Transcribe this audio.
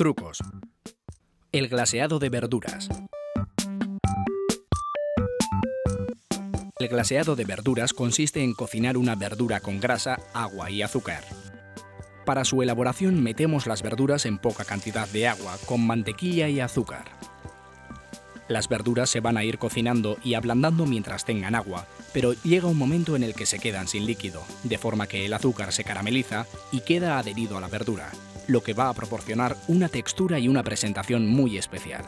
Trucos. El glaseado de verduras. El glaseado de verduras consiste en cocinar una verdura con grasa, agua y azúcar. Para su elaboración metemos las verduras en poca cantidad de agua, con mantequilla y azúcar. Las verduras se van a ir cocinando y ablandando mientras tengan agua, pero llega un momento en el que se quedan sin líquido, de forma que el azúcar se carameliza y queda adherido a la verdura, lo que va a proporcionar una textura y una presentación muy especial.